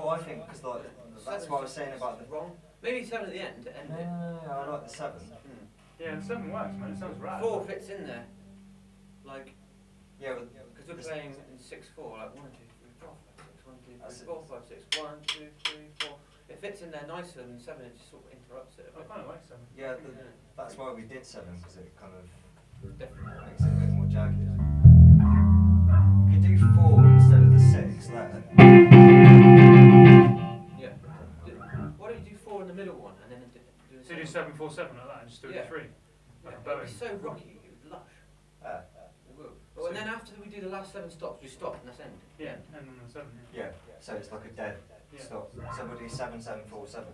what I think, because like, that's what I was saying about the. wrong. Maybe seven at the end to end it. no, no, I like the seven. Hmm. Yeah, seven works, man. It sounds right. Four fits in there, like Yeah, because we're playing in six four, like one, two, three, four, five, six, one, two, That's three, it. four, five, six, one, two, three, four. It fits in there nicer than seven. It just sort of interrupts it. A I bit. kind of like seven. yeah, the, Yeah, that's why we did seven, because it kind of definitely. makes it a bit more jagged. You could do four instead of the six there. Middle one and then do, do the So you do second seven, four, seven like that, and just do Yeah. it three. one? like Yeah, a it'd be so rocky, it would lush. Uh, It will. But and then after we do the last seven stops, we stop and that's end. Yeah, and then the seven. Yeah. yeah, so it's like a dead Yeah. stop. So we'll do seven, seven, four, seven.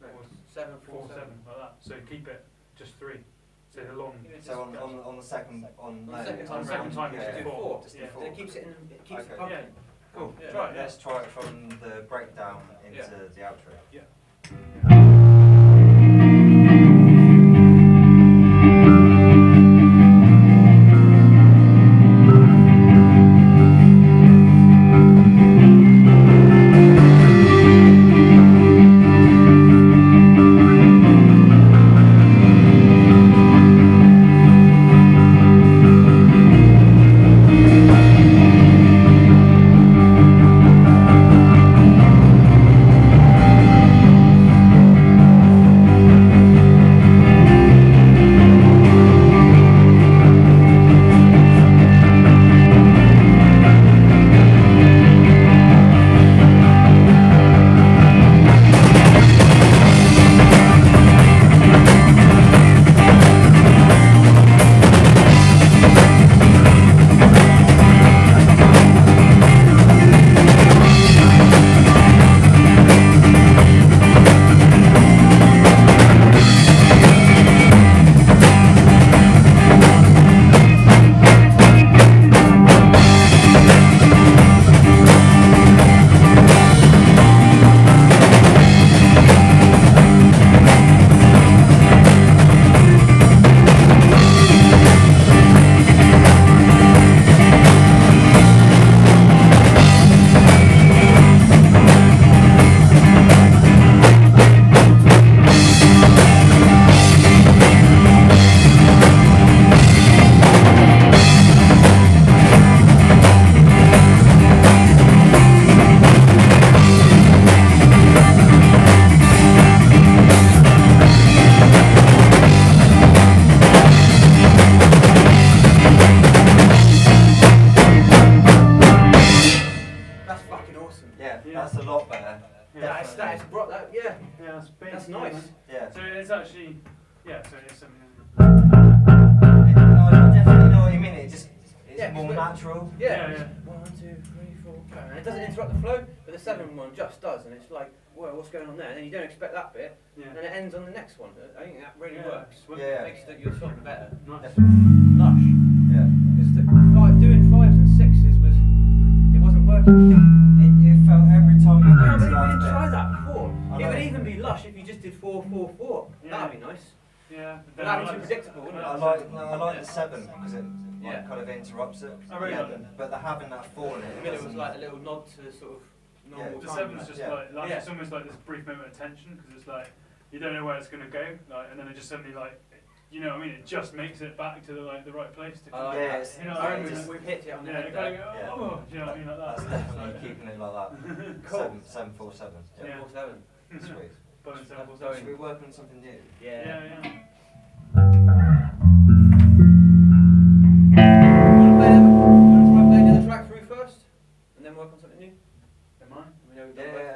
No, Four- seven, Four, four, seven, like that. So keep it just three. So the long. Even if So on, it's- on, on the second, on, On no, the second on time round, second you yeah, just do four. Just do Yeah. four. Then it keeps it in, it keeps Okay. it pumping. Yeah. Cool. Yeah. Try it. Yeah. Let's try it from the breakdown into Yeah. the outro. That's uh, but the seven one just does, and it's like, whoa, what's going on there? And then you don't expect that bit, Yeah. and it ends on the next one. I think that really Yeah. works. Well, Yeah. Makes the, your song better. Nice. Lush. Yeah. Because the five, doing fives and sixes was, it wasn't working. It, it felt every time we No, got but to that didn't bit. try that before. It would even be lush if you just did four, four, four. Yeah. That'd be nice. Yeah. But that'd be too predictable, wouldn't I like no, I like the seven because it like, Yeah. kind of interrupts it. I really yeah, like it. But the having that four in it, The it middle was like a little nod to sort of normal Yeah. The time. seven's just Yeah. like, like Yeah. it's almost like this brief moment of tension because it's like you don't know where it's gonna go, like, and then it just suddenly like, you know what I mean? It just makes it back to the like the right place. To oh, I like Yeah, that. it's- You know, I I reckon just- we've hit it on the yeah, head you kind of there. go, Yeah. oh, do you know what I mean? Like that. That's definitely keeping it like that. Cool. Seven, seven, four, seven. Yeah. Yeah. Four, seven. Sweet. Bowen seven, four, Bowen. seven. Should we work on something new? Yeah. Yeah, yeah.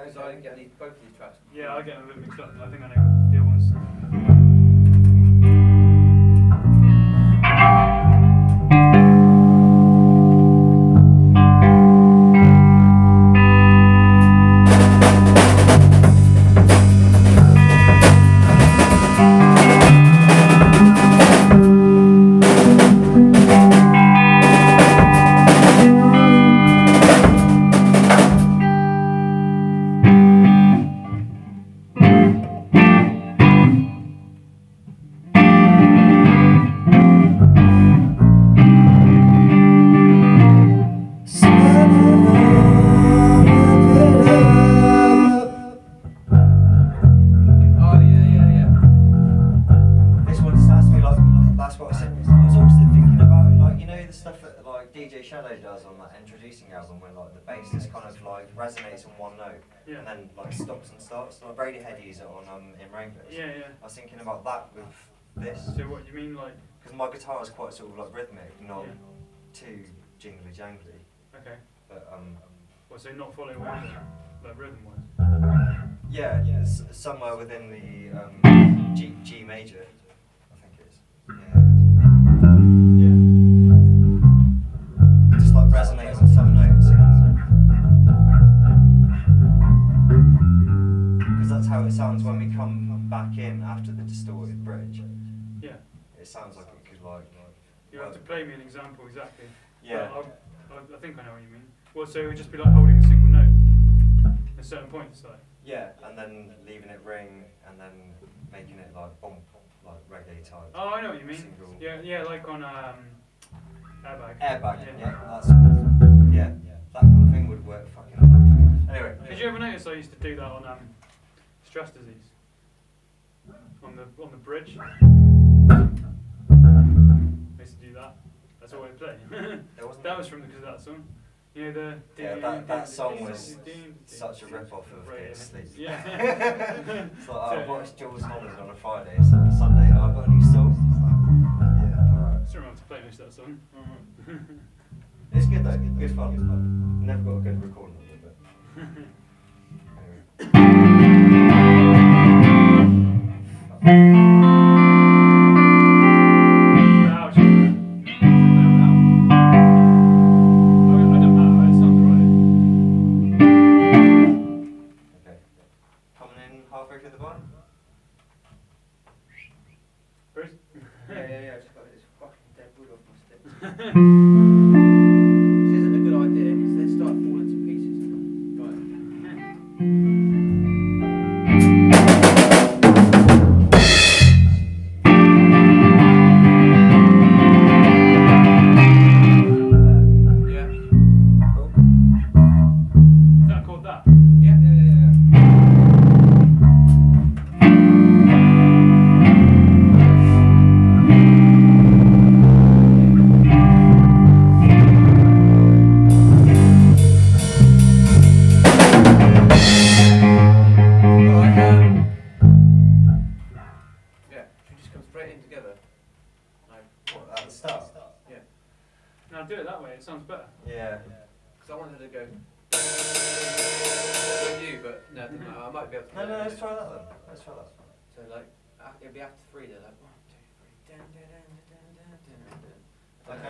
Yeah, okay. I didn't get these, both of these tracks. Yeah, I get them a bit mixed up. I think I know the other ones. This So what do you mean, like? because my guitar is quite sort of like rhythmic, not Yeah. too jingly jangly. Okay. But um, Well, so not following one, like rhythm wise. yeah, yeah, s- somewhere within the um, G G major, I think it is. Yeah. Yeah. Just like on some notes. Because that's how it sounds when we come back in after the distorted bridge. It sounds like it could like. You have to play me an example exactly. Yeah. I, I think I know what you mean. Well, so it would just be like holding a single note at certain points, like. Yeah, and then leaving it ring, and then making it like bump, like reggae type. Oh, I know what you mean. Single. Yeah, yeah, like on um, airbag. Airbag, Yeah. yeah, that's yeah, that kind of thing would work fucking well. Anyway, Did you ever notice I used to do that on um, stress disease? On the on the bridge. I used to do that. That's all I play. there wasn't that was from because of that song. You know the. Yeah, that- that song was such a rip-off of Right, Get Sleep. Yeah. it's like oh, I So- watched Jools Holland on a Friday, so Sunday, oh, I've got a new song. It's like, yeah, alright. Still remember to play most of that song. It's good though, good fun, good fun. Never got a good recording of it, but anyway.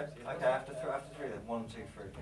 Okay, after, after three then. One, two, three.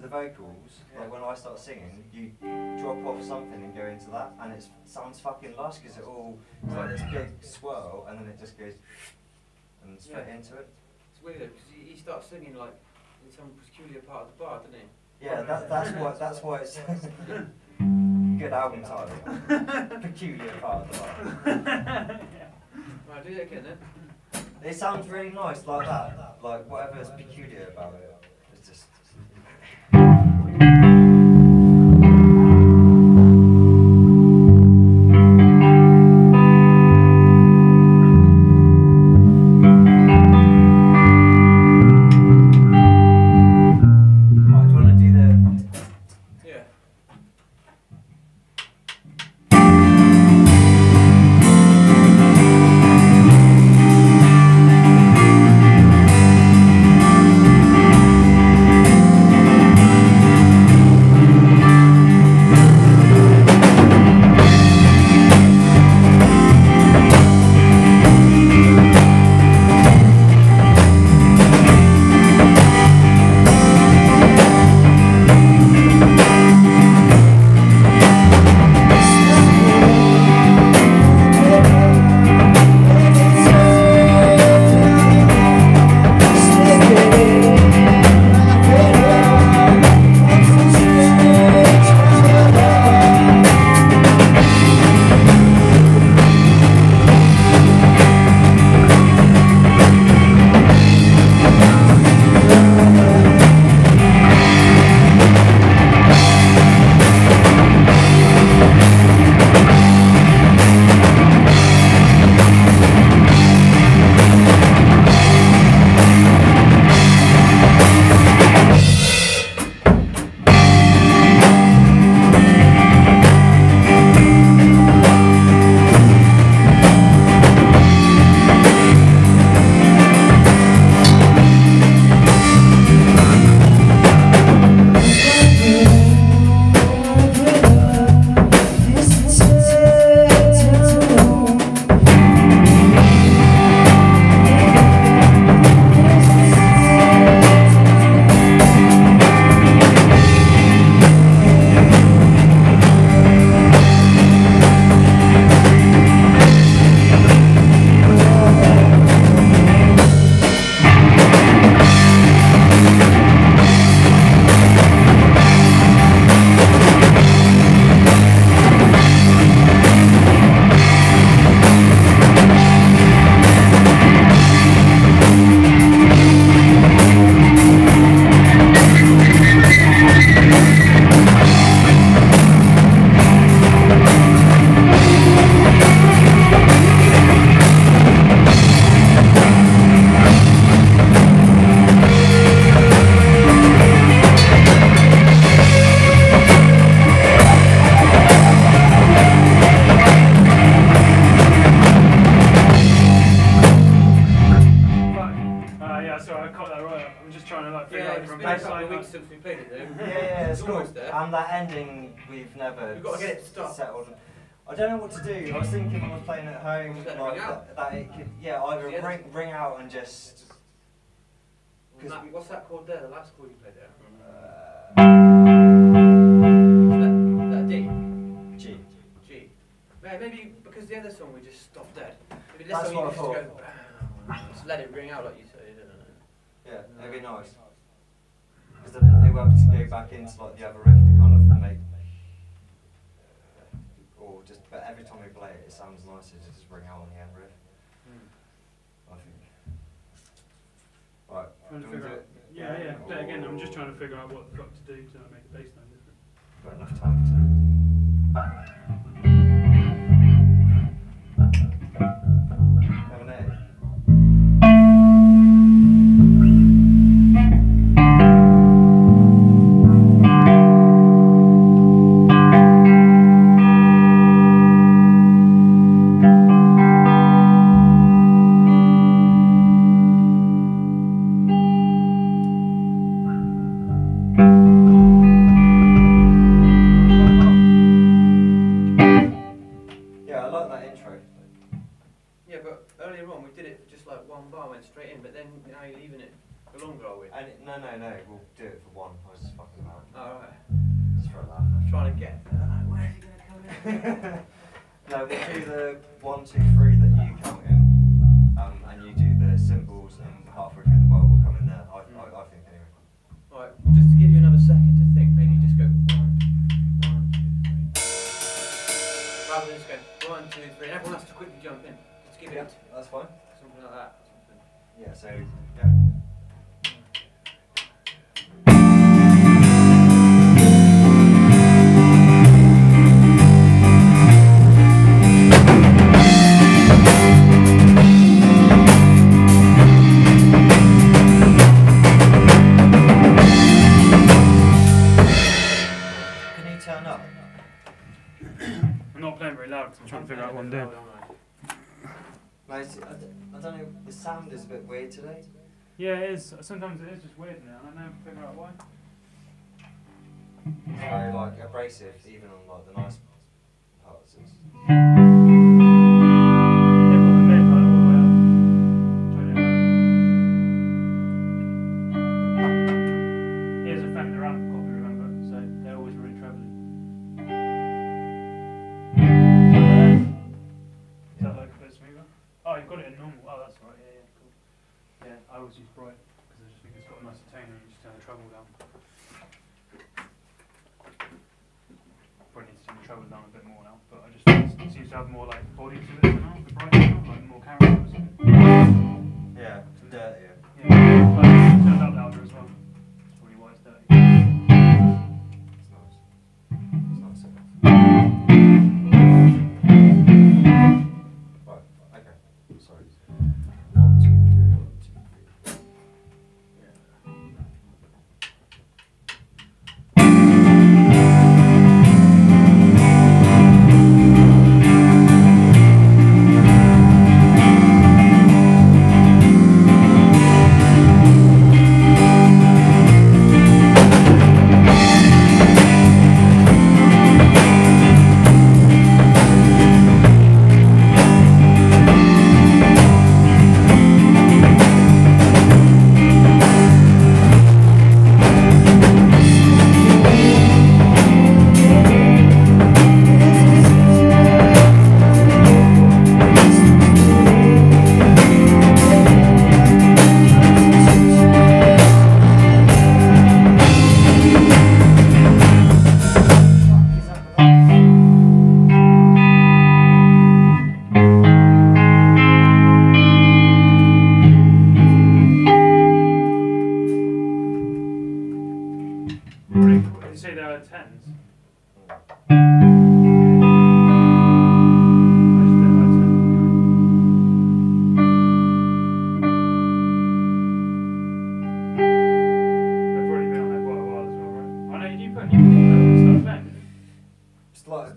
The vocals, like when I start singing, you drop off something and go into that, and it sounds fucking lush because it all, it's like this big swirl, and then it just goes and straight Yeah. into it. It's weird because he, he starts singing like in some peculiar part of the bar, doesn't he? Yeah, that, that's what that's why it's good album title. Peculiar part of the bar. Right, do it again then. It sounds really nice like that. Like whatever is peculiar about it. Been a couple of weeks since we played it though. Yeah, yeah, it's It's cool. almost there. And that ending, we've never We've got to get it settled. I don't know what to do. I was thinking I was playing at home, Just let it like that, that it could, yeah, either Yeah. ring, ring out and just. And that- what's that called there? The last chord you played there? Uh, that, that D? G. G. Yeah, maybe because the other song we just stopped dead. Maybe this That's song you just go, just let it ring out like you said. I don't know. Yeah, it'd be nice. Because then they were able to go back into like the other riff to kind of make. Uh, or just, but every time we play it, it sounds nicer to just ring out on the end riff. Hmm. I think. Right. Trying to figure out. Yeah, yeah. But again, I'm just trying to figure out what I've got to do to make the bass line different. Got enough time to. rather than just go one, two, three, and everyone has to quickly jump in. Just give it. Yeah, that's fine. Something like that. Something. Yeah. So. Yeah. Trying to figure out I'm doing. No, it's- I, I don't know, the sound is a bit weird today. Yeah, it is. Sometimes it is just weird now. I don't know. Figure out why. It's very, like, abrasive, even on, like, the nice parts. It's, always use bright because I just think it's got a nicer tone and you just turn the treble down. Probably need to turn the treble down a bit more now, but I just it seems to have more like body to it now, the bright like more character. or something. yeah, dirtier.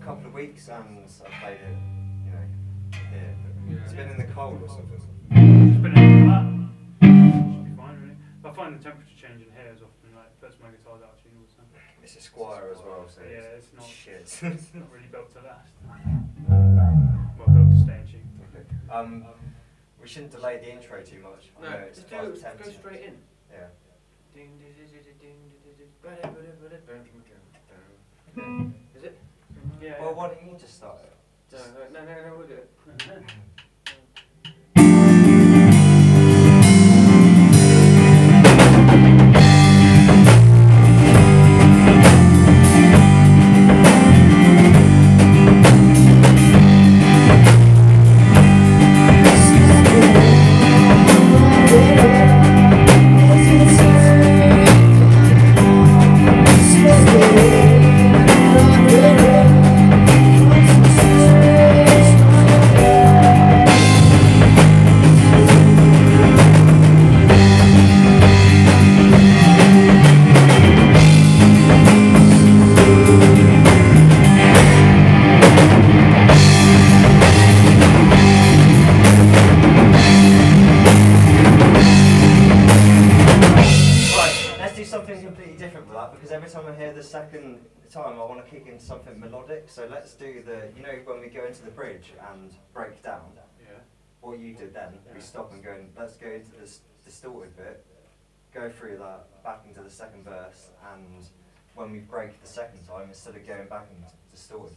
A couple of weeks and I've played it, you know, here. But It's been in the cold or something. It's been in the Should be fine, really. I find the temperature change in here is often like puts my guitars out of tune all the time. It's a Squier as well, so Yeah, it's not. shit. It's not really built to last. Well, built to stay in tune. um, we shouldn't delay the intro too much. I No, it's just do it. Go straight in. Yeah. Is it? Yeah. Well, why don't you just start it? No, no, no, no, we'll do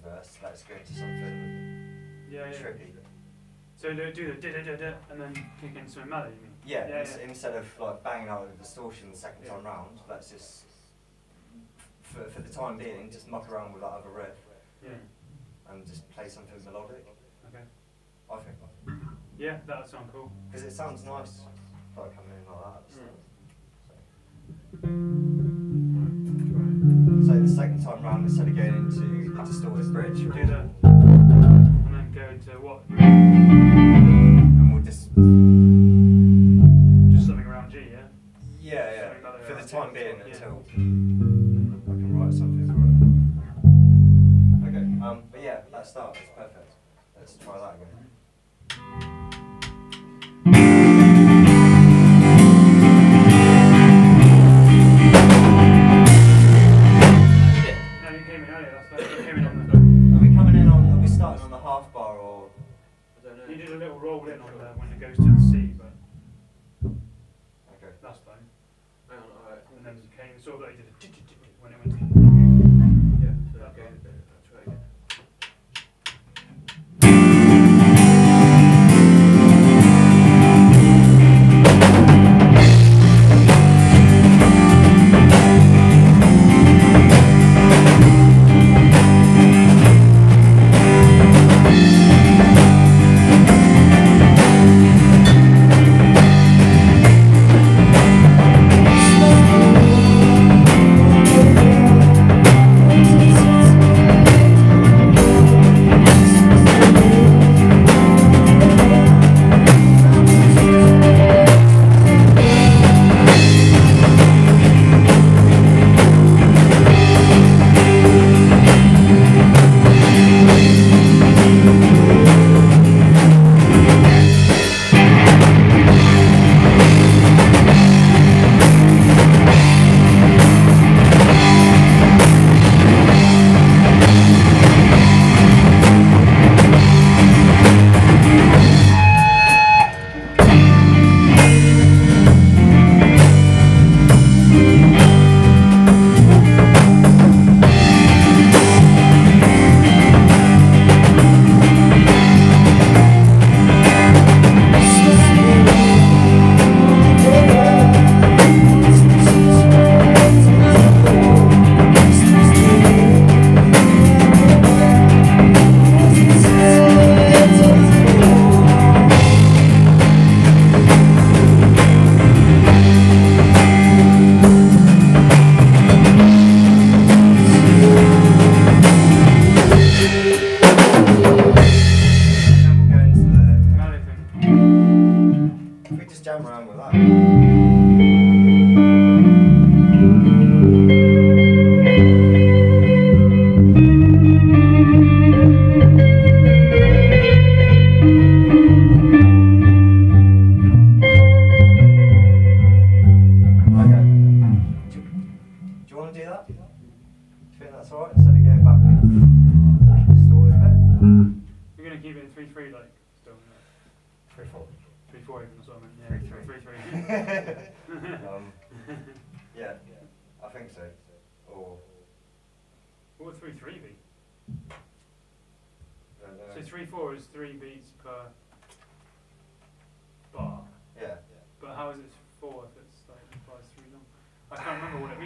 verse, let's go into something Yeah, yeah. trippy. So do do the da da da da and then kick in some melody. You mean? Yeah, Yeah, yeah. instead of like banging out the distortion the second Yeah. time round, let's just, for, for the time being, just muck around with that other riff Yeah. and just play something melodic. Okay. I think. Yeah, that would sound cool. Because it sounds nice, like coming in like that. Mm. So the second time round, instead of going into the distorted bridge, Do we'll- that. And then go into what? and we'll just Just something around G, yeah? yeah, yeah. Like For the time being, Yeah. until I can write something for it. Okay. Um. But yeah, that start is perfect. Let's try that again. It goes to the C, but Okay. that's fine. Hang on, alright. And then came, saw that you did a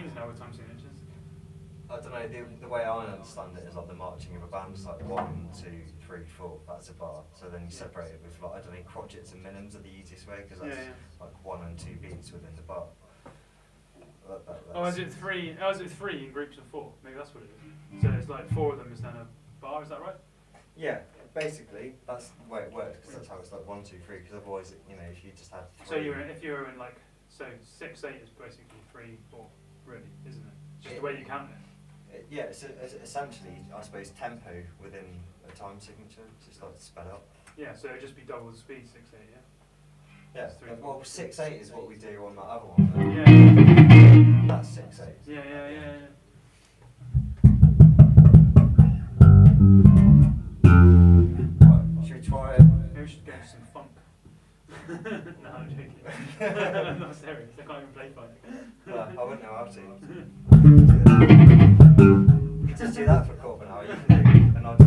means now with time signatures. I don't know, the, the way I understand it is like the marching of a band, it's like one, two, three, four, that's a bar. So then you Yeah. separate it with like, I don't know, crotchets and minims are the easiest way because that's yeah. like one and two beats within the bar. That, that, Oh, is it three? Oh, is it three in groups of four? Maybe that's what it is. So it's like four of them is then a bar. Is that right? Yeah, basically, that's the way it works because that's how it's like one, two, three. Because otherwise, you know, if you just had So you're if you're in like so six eight is basically three four, really, isn't it? Just the way you count it. it- yeah, it's, it's essentially, I suppose, tempo within a time signature, just like sped up. Yeah. So it'd just be double the speed six eight. Yeah. Yeah, three, uh, well, six eight is what we do on that other one. though. Yeah. That's six eight. Yeah. Yeah. Yeah. yeah. Right, should we try it? Maybe we should go some. No, I'm joking. I'm not serious. I can't even play funk. Well, I wouldn't know how to. You could just do that for a quarter of an hour. You can do, and I'll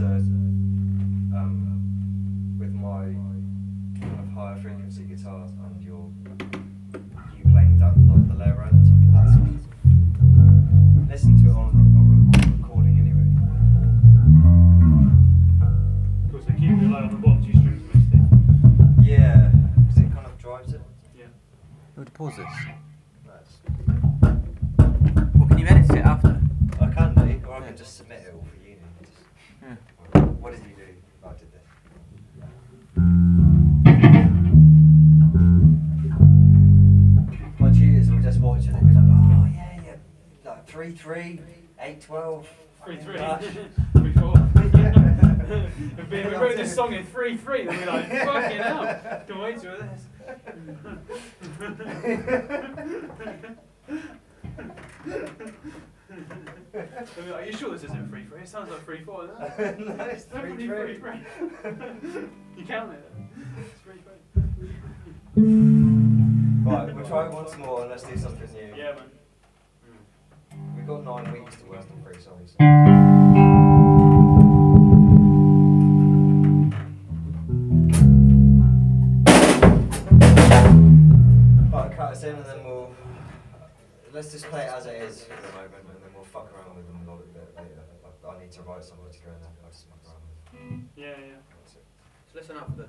um, with my kind of higher frequency guitars and your I mean, are you sure this isn't free free? It sounds like free four, doesn't it? no, it's three free. free. free. you count it. It's free free. Right, we'll try it once more and let's do something new. Yeah, man. We've got nine weeks to work on free songs. i later. I, I, need to write somewhere to go in there. I just. Yeah, yeah. So listen up for the.